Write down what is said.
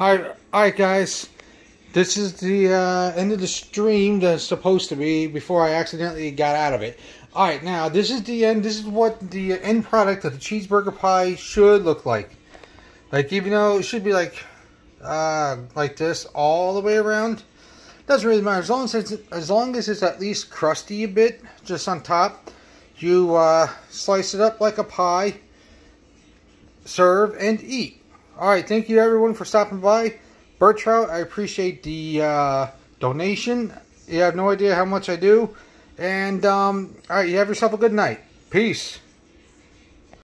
All right, guys. This is the uh, end of the stream that's supposed to be before I accidentally got out of it. All right, now this is the end. This is what the end product of the cheeseburger pie should look like. Like even though it should be like uh, like this all the way around, doesn't really matter as long as it's as long as it's at least crusty a bit just on top. You uh, slice it up like a pie, serve and eat. All right, thank you everyone for stopping by. Bertrout, I appreciate the uh, donation. You have no idea how much I do. And, um, all right, you have yourself a good night. Peace.